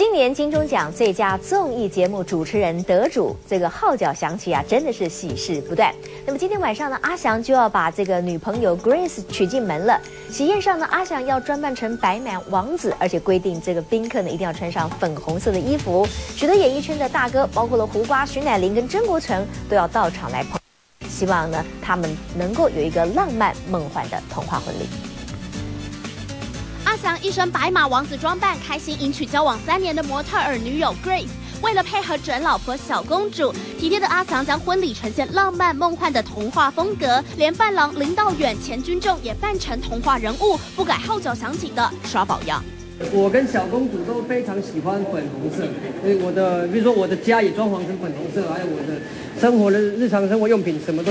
今年金钟奖最佳综艺节目主持人得主，这个号角响起啊，真的是喜事不断。那么今天晚上呢，阿翔就要把这个女朋友 Grace 娶进门了。喜宴上呢，阿翔要装扮成白马王子，而且规定这个宾客呢一定要穿上粉红色的衣服。许多演艺圈的大哥，包括了胡瓜、徐乃麟跟曾国成，都要到场来捧，希望呢他们能够有一个浪漫梦幻的童话婚礼。阿翔一身白马王子装扮，开心迎娶交往三年的模特儿女友 Grace。为了配合准老婆小公主，体贴的阿翔将婚礼呈现浪漫梦幻的童话风格，连伴郎林道远、钱君正也扮成童话人物，不改号角响起的耍宝样。我跟小公主都非常喜欢粉红色，所以我的比如说我的家也装潢成粉红色，还有我的生活的日常生活用品什么都。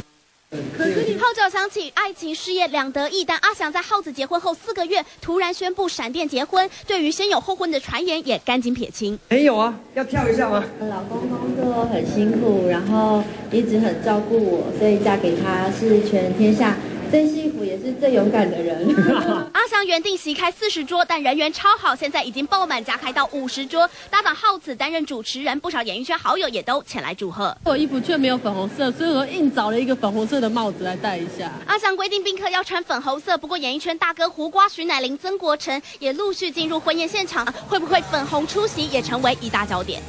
号角响起，爱情事业两得意。但阿翔在耗子结婚后四个月，突然宣布闪电结婚。对于先有后婚的传言，也赶紧撇清。没有啊，要跳一下吗？老公工作很辛苦，然后一直很照顾我，所以嫁给他是全天下。最幸福也是最勇敢的人。阿翔原定席开四十桌，但人缘超好，现在已经爆满，加开到五十桌。搭档浩子担任主持人，不少演艺圈好友也都前来祝贺。我衣服却没有粉红色，所以我硬找了一个粉红色的帽子来戴一下。阿翔规定宾客要穿粉红色，不过演艺圈大哥胡瓜、徐乃麟、曾国成也陆续进入婚宴现场，会不会粉红出席也成为一大焦点。